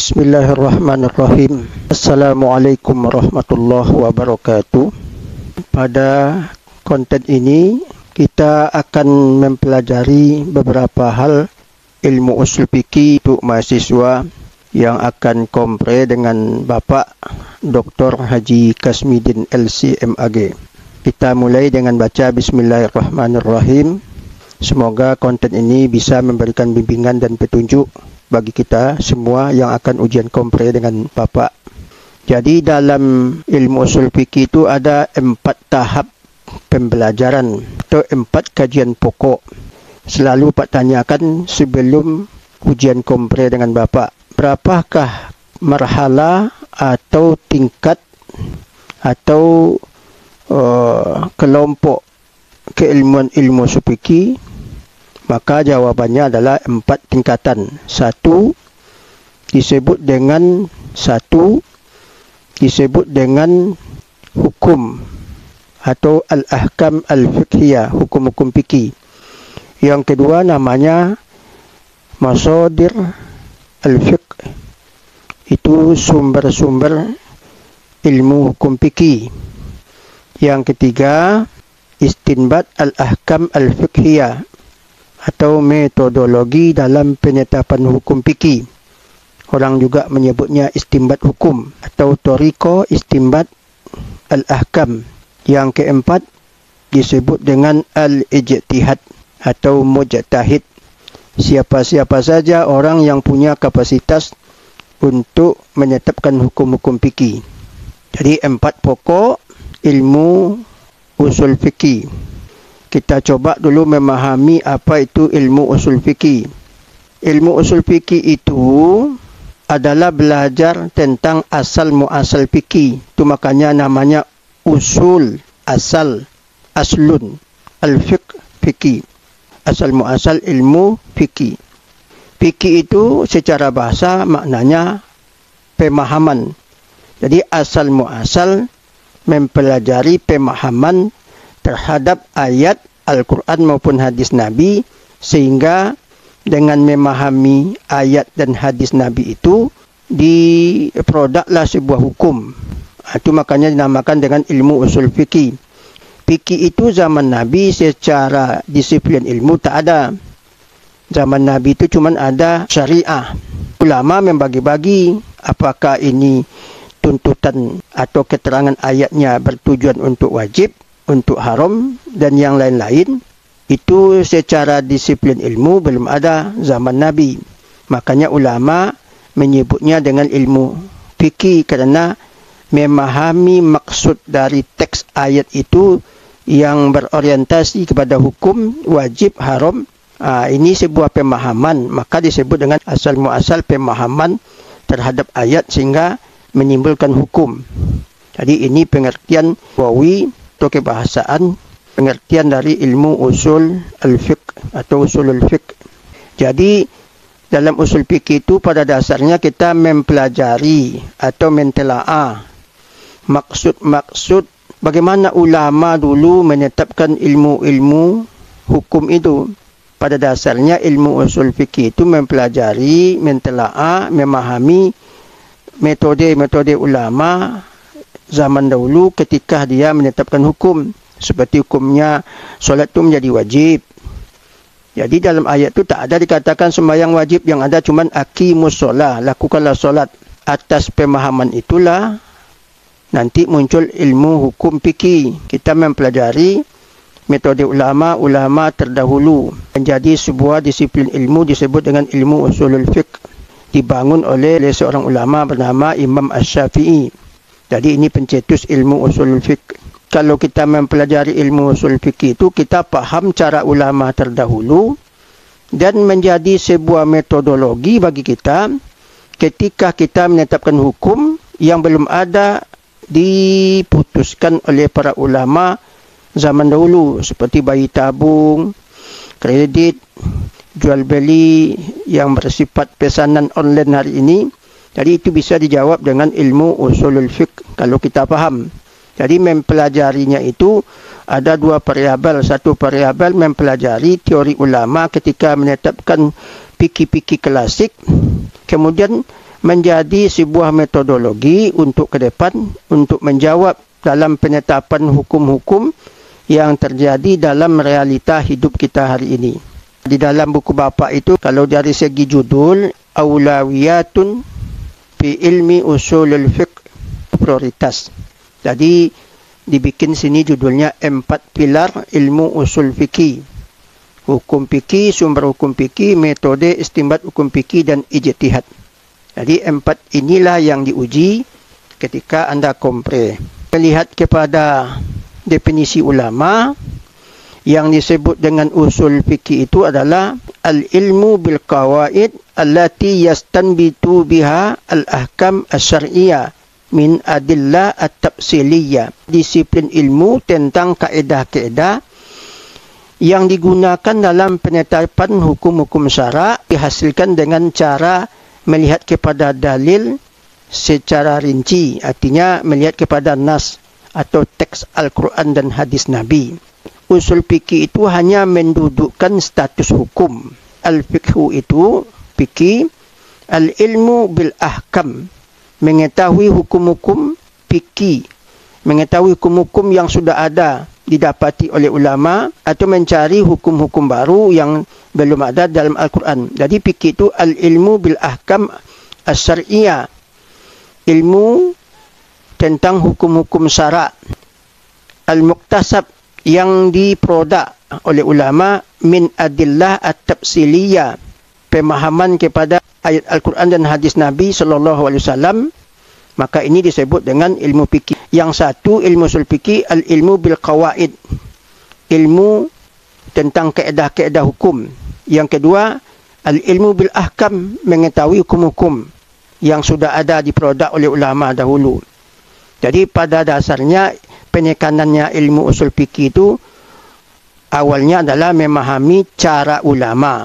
Bismillahirrahmanirrahim. Assalamualaikum warahmatullahi wabarakatuh. Pada konten ini kita akan mempelajari beberapa hal ilmu usul fikih untuk mahasiswa yang akan kompre dengan Bapak Dr. Haji Kasmidin LCMAG. Kita mulai dengan baca Bismillahirrahmanirrahim. Semoga konten ini bisa memberikan bimbingan dan petunjuk bagi kita semua yang akan ujian kompre dengan Bapak. Jadi dalam ilmu usul fikih itu ada empat tahap pembelajaran atau empat kajian pokok. Selalu Pak tanyakan sebelum ujian kompre dengan Bapak. Berapakah marhala atau tingkat atau uh, kelompok keilmuan ilmu usul fikih Maka jawabannya adalah empat tingkatan. Satu disebut dengan satu disebut dengan hukum atau al-ahkam al-fiqhiyah, hukum-hukum fikih. Yang kedua namanya masadir al-fiqh. Itu sumber-sumber ilmu hukum fikih. Yang ketiga istinbat al-ahkam al-fiqhiyah atau metodologi dalam penetapan hukum fikih. Orang juga menyebutnya istimbat hukum atau toriko istimbat al-ahkam. Yang keempat disebut dengan al-ijtihad atau mujtahid. Siapa-siapa saja orang yang punya kapasitas untuk menetapkan hukum-hukum fikih. Jadi empat pokok ilmu usul fikih kita coba dulu memahami apa itu ilmu usul fikih. Ilmu usul fikih itu adalah belajar tentang asal muasal fikih. Itu makanya namanya usul asal aslun al-fiqh fikih. Asal muasal ilmu fikih. Fikih itu secara bahasa maknanya pemahaman. Jadi asal muasal mempelajari pemahaman terhadap ayat Al-Quran maupun hadis Nabi sehingga dengan memahami ayat dan hadis Nabi itu diproduklah sebuah hukum. Itu makanya dinamakan dengan ilmu usul fikih. Fikih itu zaman Nabi secara disiplin ilmu tak ada. Zaman Nabi itu cuma ada syariah. Ulama membagi-bagi apakah ini tuntutan atau keterangan ayatnya bertujuan untuk wajib untuk haram dan yang lain-lain itu secara disiplin ilmu belum ada zaman Nabi. Makanya ulama menyebutnya dengan ilmu fikih kerana memahami maksud dari teks ayat itu yang berorientasi kepada hukum wajib haram. Ha, ini sebuah pemahaman maka disebut dengan asal muasal pemahaman terhadap ayat sehingga menimbulkan hukum. Jadi ini pengertian wawi atau kebahasaan pengertian dari ilmu usul al-fiqh atau usul al-fiqh. Jadi dalam usul fikih itu pada dasarnya kita mempelajari atau mentelaah maksud-maksud bagaimana ulama dulu menetapkan ilmu-ilmu hukum itu. Pada dasarnya ilmu usul fikih itu mempelajari, mentelaah, memahami metode-metode ulama zaman dahulu ketika dia menetapkan hukum seperti hukumnya solat itu menjadi wajib. Jadi dalam ayat itu tak ada dikatakan sembahyang wajib yang ada cuma aqimus solah, lakukanlah solat. Atas pemahaman itulah nanti muncul ilmu hukum fikih. Kita mempelajari metode ulama-ulama terdahulu menjadi sebuah disiplin ilmu disebut dengan ilmu usulul fiqh dibangun oleh seorang ulama bernama Imam Ash-Syafi'i. Jadi ini pencetus ilmu usul fiqh. Kalau kita mempelajari ilmu usul fiqh itu, kita faham cara ulama terdahulu dan menjadi sebuah metodologi bagi kita ketika kita menetapkan hukum yang belum ada diputuskan oleh para ulama zaman dahulu seperti bayi tabung, kredit, jual beli yang bersifat pesanan online hari ini jadi itu bisa dijawab dengan ilmu usulul fiqh kalau kita faham. Jadi mempelajarinya itu ada dua variabel. Satu variabel mempelajari teori ulama ketika menetapkan fikih-fikih klasik. Kemudian menjadi sebuah metodologi untuk ke depan untuk menjawab dalam penetapan hukum-hukum yang terjadi dalam realita hidup kita hari ini. Di dalam buku bapa itu kalau dari segi judul aulawiyatun fi ilmi usulul fiqh prioritas. Jadi dibikin sini judulnya empat pilar ilmu usul fikih. Hukum fikih, sumber hukum fikih, metode istimbat hukum fikih dan ijtihad. Jadi empat inilah yang diuji ketika anda kompre. Melihat kepada definisi ulama yang disebut dengan usul fikih itu adalah al-ilmu bil qawaid allati yastanbitu biha al-ahkam asy-syar'iyyah min adillah at-tafsiliyah disiplin ilmu tentang kaedah-kaedah yang digunakan dalam penetapan hukum-hukum syarak dihasilkan dengan cara melihat kepada dalil secara rinci artinya melihat kepada nas atau teks Al-Quran dan hadis Nabi. Usul fikih itu hanya mendudukkan status hukum. Al-fikhu itu fikih, al-ilmu bil-ahkam, mengetahui hukum-hukum fikih, mengetahui hukum-hukum yang sudah ada didapati oleh ulama atau mencari hukum-hukum baru yang belum ada dalam Al-Quran. Jadi fikih itu al-ilmu bil-ahkam as-syar'iyah. Ilmu tentang hukum-hukum syarak al-muktasab yang diproduk oleh ulama min adillah at-tafsiliyah pemahaman kepada ayat Al-Quran dan hadis Nabi sallallahu alaihi wasallam maka ini disebut dengan ilmu fikih. Yang satu ilmu usul fikih al-ilmu bil qawaid ilmu tentang kaedah-kaedah hukum. Yang kedua al-ilmu bil ahkam mengetahui hukum-hukum yang sudah ada diproduk oleh ulama dahulu. Jadi pada dasarnya penekanannya ilmu usul fikih itu awalnya adalah memahami cara ulama.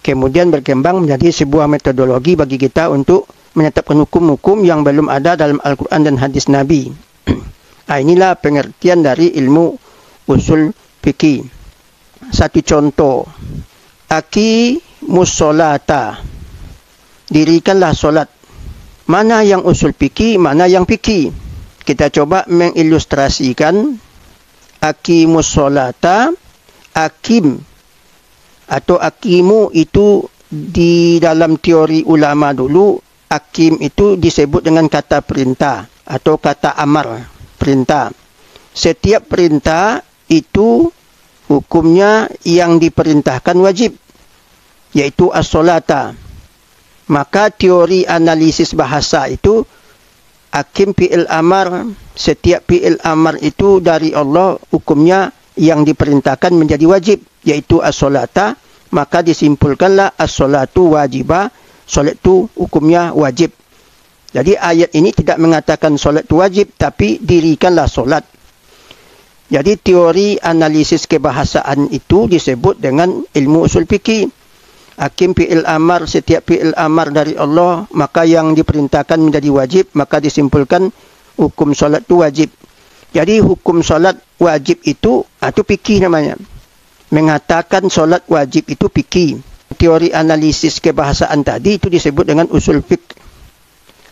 Kemudian berkembang menjadi sebuah metodologi bagi kita untuk menetapkan hukum-hukum yang belum ada dalam Al-Quran dan hadis Nabi. Ah, inilah pengertian dari ilmu usul fikih. Satu contoh. Aki musolata. Dirikanlah solat. Mana yang usul fikih, mana yang fikih kita coba mengilustrasikan. Akimus solata akim. Atau akimu itu di dalam teori ulama dulu akim itu disebut dengan kata perintah atau kata amar perintah. Setiap perintah itu hukumnya yang diperintahkan wajib yaitu as-solata. Maka teori analisis bahasa itu Hakim fi'il amar, setiap fi'il amar itu dari Allah hukumnya yang diperintahkan menjadi wajib, yaitu as-solata, maka disimpulkanlah as-solatu wajibah, solat itu hukumnya wajib. Jadi ayat ini tidak mengatakan solat itu wajib, tapi dirikanlah solat. Jadi teori analisis kebahasaan itu disebut dengan ilmu usul fikih. Hakim fi'il amar setiap fi'il amar dari Allah maka yang diperintahkan menjadi wajib maka disimpulkan hukum solat itu wajib. Jadi hukum solat wajib itu itu fikih namanya. Mengatakan solat wajib itu fikih. Teori analisis kebahasaan tadi itu disebut dengan usul fiqh.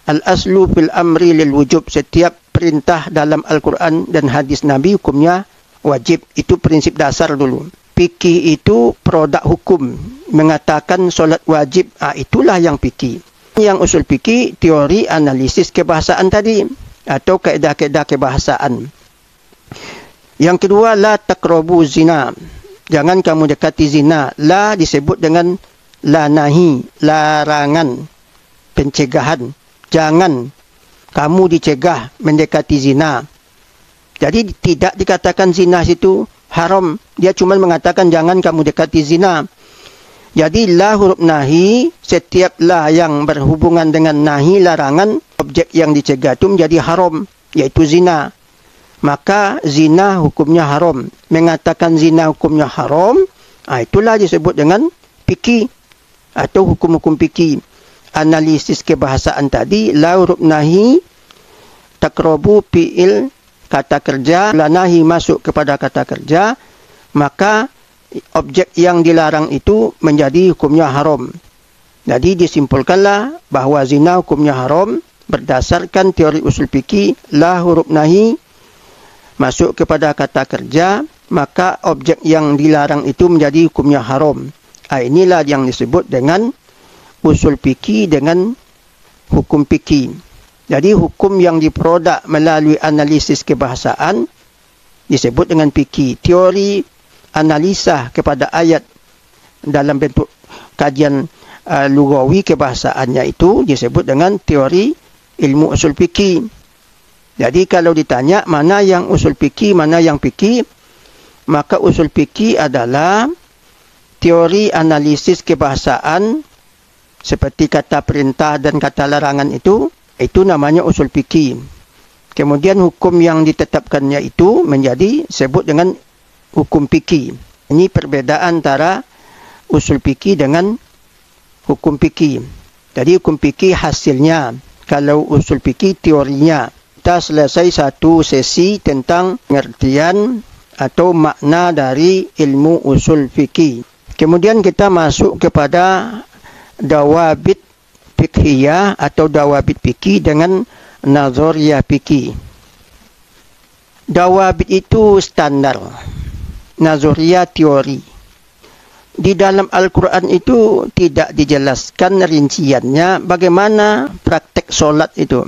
Al-aslu fil amri lil wujub setiap perintah dalam Al-Quran dan hadis Nabi hukumnya wajib. Itu prinsip dasar dulu fikih itu produk hukum. Mengatakan solat wajib ah itulah yang fikih. Yang usul fikih teori analisis kebahasaan tadi atau kaedah-kaedah kebahasaan. Yang kedua la taqrabu zina. Jangan kamu dekati zina. La disebut dengan la nahi larangan pencegahan. Jangan kamu dicegah mendekati zina. Jadi tidak dikatakan zina situ haram. Dia cuma mengatakan jangan kamu dekati zina. Jadi la huruf nahi, setiap la yang berhubungan dengan nahi larangan, objek yang dicegah itu menjadi haram, yaitu zina. Maka zina hukumnya haram. Mengatakan zina hukumnya haram, ah, itulah disebut dengan piki atau hukum-hukum piki. Analisis kebahasaan tadi, la huruf nahi, takrobu fi'il kata kerja lanahi masuk kepada kata kerja maka objek yang dilarang itu menjadi hukumnya haram Jadi disimpulkanlah bahawa zina hukumnya haram berdasarkan teori usul fikih la huruf nahi masuk kepada kata kerja maka objek yang dilarang itu menjadi hukumnya haram. Ha, inilah yang disebut dengan usul fikih dengan hukum fikih. Jadi hukum yang diproduk melalui analisis kebahasaan disebut dengan fikih. Teori analisa kepada ayat dalam bentuk kajian uh, lugawi kebahasaannya itu disebut dengan teori ilmu usul fikih. Jadi kalau ditanya mana yang usul fikih, mana yang fikih, maka usul fikih adalah teori analisis kebahasaan seperti kata perintah dan kata larangan itu, itu namanya usul fikih. Kemudian hukum yang ditetapkannya itu menjadi sebut dengan hukum fikih. Ini perbedaan antara usul fikih dengan hukum fikih. Jadi hukum fikih hasilnya kalau usul fikih teorinya kita selesai satu sesi tentang pengertian atau makna dari ilmu usul fikih. Kemudian kita masuk kepada dawabit fikhiyah atau dawabit fikih dengan nazariyah fikih. Dawabit itu standar. Nazariyah teori di dalam Al-Quran itu tidak dijelaskan rinciannya bagaimana praktek solat itu.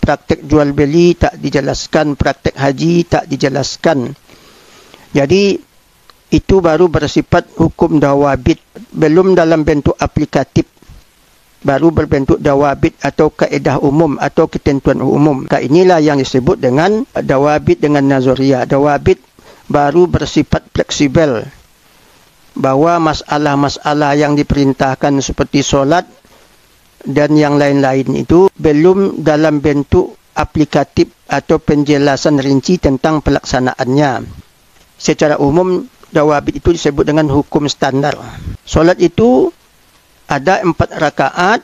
Praktek jual beli tak dijelaskan, praktek haji tak dijelaskan. Jadi itu baru bersifat hukum dawabit, belum dalam bentuk aplikatif. Baru berbentuk dawabit atau kaedah umum atau ketentuan umum. Ka inilah yang disebut dengan dawabit dengan nazariyah. Dawabit baru bersifat fleksibel bahawa masalah-masalah yang diperintahkan seperti solat dan yang lain-lain itu belum dalam bentuk aplikatif atau penjelasan rinci tentang pelaksanaannya. Secara umum, dawabit itu disebut dengan hukum standar. Solat itu ada empat rakaat,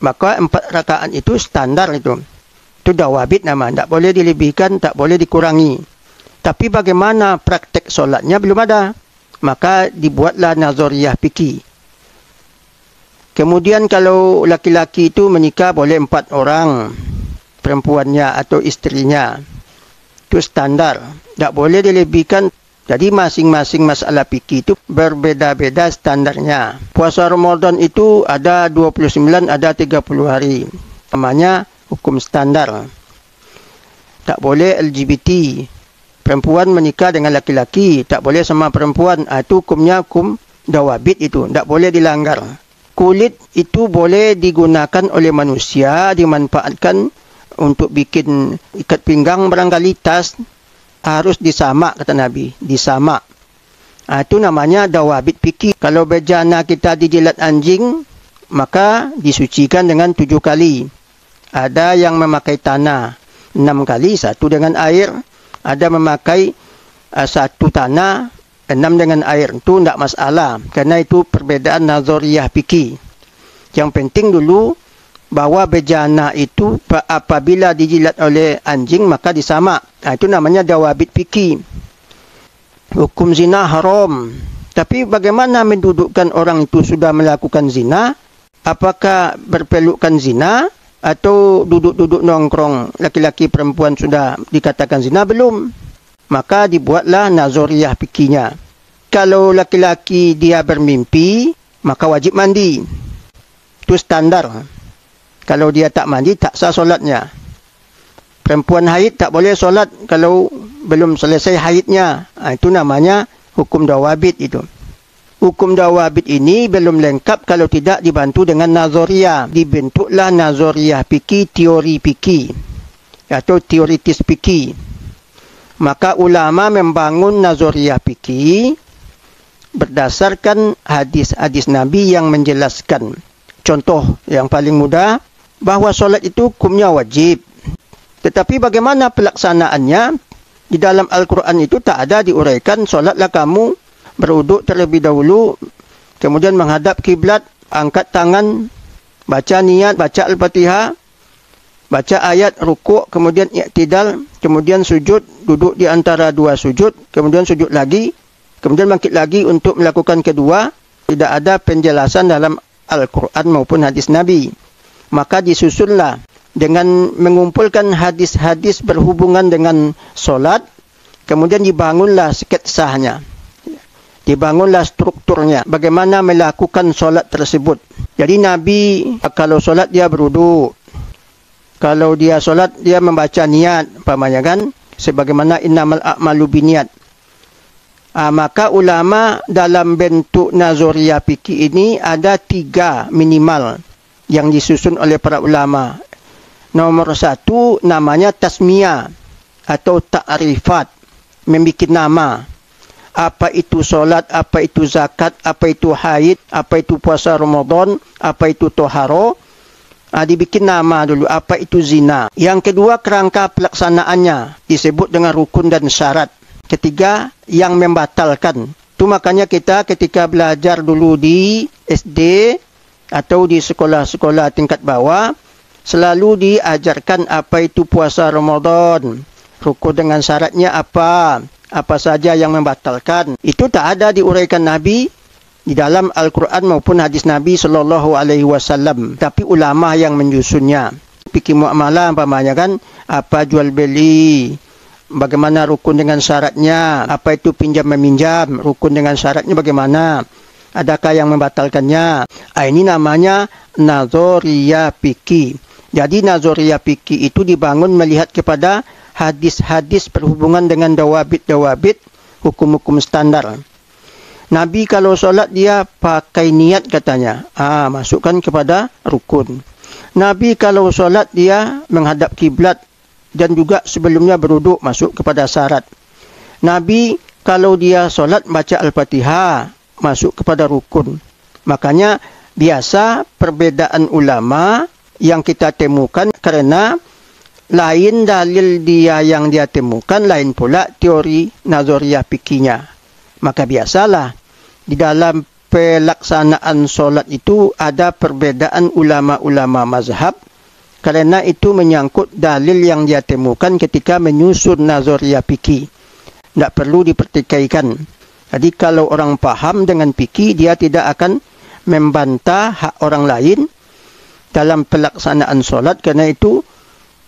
maka empat rakaat itu standar itu. Itu dawabit nama. Tak boleh dilebihkan, tak boleh dikurangi. Tapi bagaimana praktek solatnya belum ada maka dibuatlah nazariyah fikih. Kemudian kalau laki-laki itu menikah boleh empat orang perempuannya atau istrinya. Itu standar. Tak boleh dilebihkan. Jadi masing-masing masalah fikih itu berbeda-beda standarnya. Puasa Ramadan itu ada 29, ada 30 hari. Namanya hukum standar. Tak boleh LGBT perempuan menikah dengan laki-laki tak boleh sama perempuan ah, itu hukumnya hukum dawabit itu tak boleh dilanggar kulit itu boleh digunakan oleh manusia dimanfaatkan untuk bikin ikat pinggang barangkali tas harus disamak kata Nabi. Disamak. Ah, itu namanya dawabit fikih. Kalau bejana kita dijilat anjing maka disucikan dengan tujuh kali. Ada yang memakai tanah enam kali satu dengan air. Ada memakai uh, satu tanah enam dengan air. Itu tidak masalah kerana itu perbedaan nazariyah fikih. Yang penting dulu bahawa bejana itu apabila dijilat oleh anjing maka disamak. Nah, itu namanya dawabit fikih. Hukum zina haram. Tapi bagaimana mendudukkan orang itu sudah melakukan zina? Apakah berpelukkan zina atau duduk-duduk nongkrong laki-laki perempuan sudah dikatakan zina? Belum. Maka dibuatlah nazariyah fikihnya. Kalau laki-laki dia bermimpi maka wajib mandi. Itu standar kalau dia tak mandi tak sah solatnya perempuan haid tak boleh solat kalau belum selesai haidnya ha, itu namanya hukum dawabit itu hukum dawabit ini belum lengkap kalau tidak dibantu dengan nazariyah. Dibentuklah nazariyah fikih, teori fikih atau teoritis fikih. Maka ulama membangun nazariyah fikih berdasarkan hadis-hadis Nabi yang menjelaskan. Contoh yang paling mudah bahawa solat itu hukumnya wajib. Tetapi bagaimana pelaksanaannya? Di dalam Al-Quran itu tak ada diuraikan solatlah kamu beruduk terlebih dahulu kemudian menghadap kiblat angkat tangan baca niat baca al-fatihah baca ayat rukuk kemudian i'tidal kemudian sujud duduk di antara dua sujud kemudian sujud lagi kemudian bangkit lagi untuk melakukan kedua tidak ada penjelasan dalam Al-Quran maupun hadis Nabi. Maka disusunlah dengan mengumpulkan hadis-hadis berhubungan dengan solat, kemudian dibangunlah sketsanya. Dibangunlah strukturnya, bagaimana melakukan solat tersebut. Jadi Nabi kalau solat dia beruduk. Kalau dia solat dia membaca niat, pamannya kan? Sebagaimana innamal a'malu biniat. Ha, maka ulama dalam bentuk Nazoria Piki ini ada tiga minimal yang disusun oleh para ulama. Nomor satu namanya tasmiyah atau ta'rifat. Membikin nama. Apa itu solat, apa itu zakat, apa itu haid, apa itu puasa Ramadan, apa itu toharo. Ha, dibikin nama dulu. Apa itu zina. Yang kedua kerangka pelaksanaannya. Disebut dengan rukun dan syarat. Ketiga yang membatalkan. Itu makanya kita ketika belajar dulu di SD atau di sekolah-sekolah tingkat bawah selalu diajarkan apa itu puasa Ramadan. Rukun dengan syaratnya apa? Apa saja yang membatalkan? Itu tak ada diuraikan Nabi di dalam Al-Quran maupun hadis Nabi sallallahu alaihi wasallam. Tapi ulama yang menyusunnya. Fikih muamalah umpamanya kan apa jual beli, bagaimana rukun dengan syaratnya, apa itu pinjam meminjam, rukun dengan syaratnya bagaimana? Adakah yang membatalkannya? Ah, ini namanya Nazoria Fikih. Jadi Nazoria Fikih itu dibangun melihat kepada hadis-hadis berhubungan dengan dawabit-dawabit hukum-hukum standar. Nabi kalau solat dia pakai niat katanya. Ah, masukkan kepada rukun. Nabi kalau solat dia menghadap kiblat dan juga sebelumnya beruduk masuk kepada syarat. Nabi kalau dia solat baca Al-Fatihah masuk kepada rukun. Makanya biasa perbedaan ulama yang kita temukan kerana lain dalil dia yang dia temukan lain pula teori nazariah fikihnya. Maka biasalah di dalam pelaksanaan solat itu ada perbedaan ulama-ulama mazhab kerana itu menyangkut dalil yang dia temukan ketika menyusun nazariah fikih. Tidak perlu dipertikaikan jadi kalau orang paham dengan fikih dia tidak akan membantah hak orang lain dalam pelaksanaan solat kerana itu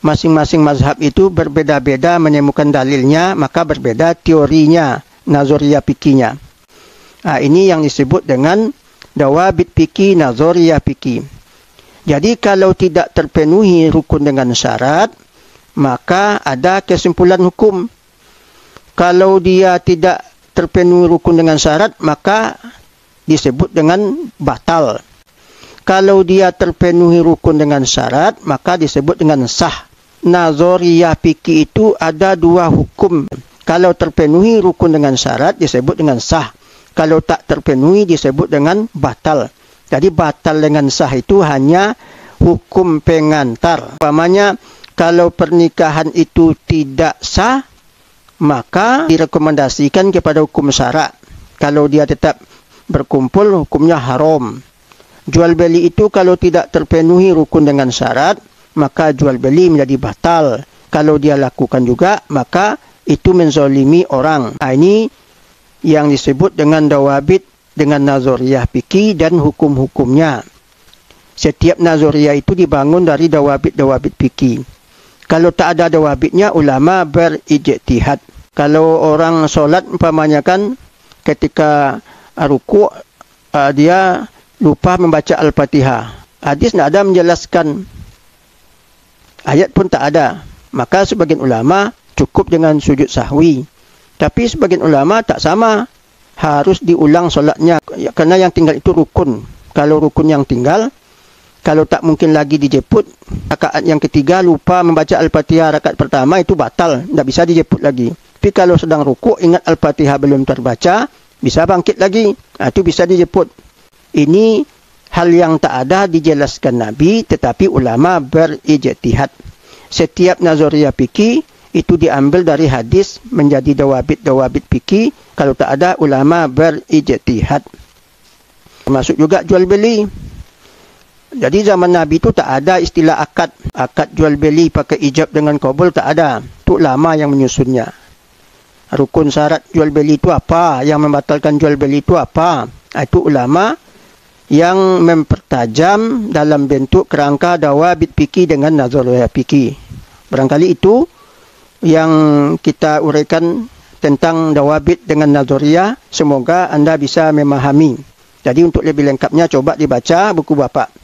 masing-masing mazhab itu berbeda-beda menemukan dalilnya maka berbeda teorinya nazoria fikihnya. Ha, ini yang disebut dengan dawabit fikih nazoria fikih. Jadi kalau tidak terpenuhi rukun dengan syarat maka ada kesimpulan hukum. Kalau dia tidak terpenuhi rukun dengan syarat maka disebut dengan batal kalau dia terpenuhi rukun dengan syarat, maka disebut dengan sah. Nazoriyah fikih itu ada dua hukum. Kalau terpenuhi rukun dengan syarat, disebut dengan sah. Kalau tak terpenuhi, disebut dengan batal. Jadi batal dengan sah itu hanya hukum pengantar. Umpamanya, kalau pernikahan itu tidak sah, maka direkomendasikan kepada hukum syarat. Kalau dia tetap berkumpul, hukumnya haram jual beli itu kalau tidak terpenuhi rukun dengan syarat, maka jual beli menjadi batal. Kalau dia lakukan juga, maka itu menzolimi orang. Nah, ini yang disebut dengan dawabit dengan nazoriyah fikih dan hukum-hukumnya. Setiap nazoriyah itu dibangun dari dawabit-dawabit fikih. Kalau tak ada dawabitnya, ulama berijtihad. Kalau orang solat, umpamanya kan ketika rukuk, uh, dia lupa membaca Al-Fatihah. Hadis tidak ada menjelaskan. Ayat pun tak ada. Maka sebagian ulama cukup dengan sujud sahwi. Tapi sebagian ulama tak sama. Harus diulang solatnya. Kerana yang tinggal itu rukun. Kalau rukun yang tinggal, kalau tak mungkin lagi dijeput, rakaat yang ketiga lupa membaca Al-Fatihah rakaat pertama itu batal. Tak bisa dijeput lagi. Tapi kalau sedang rukuk, ingat Al-Fatihah belum terbaca, bisa bangkit lagi. Itu bisa dijeput. Ini hal yang tak ada dijelaskan Nabi tetapi ulama berijtihad. Setiap nazariah fikih itu diambil dari hadis menjadi dawabit-dawabit fikih kalau tak ada ulama berijtihad. Termasuk juga jual beli. Jadi zaman Nabi tu tak ada istilah akad. Akad jual beli pakai ijab dengan kabul tak ada. Tu lama yang menyusunnya. Rukun syarat jual beli itu apa? Yang membatalkan jual beli itu apa? Ah, itu ulama yang mempertajam dalam bentuk kerangka dawabit piki dengan nazar piki. Barangkali itu yang kita uraikan tentang dawabit dengan nazariah. Semoga anda bisa memahami. Jadi untuk lebih lengkapnya coba dibaca buku bapak.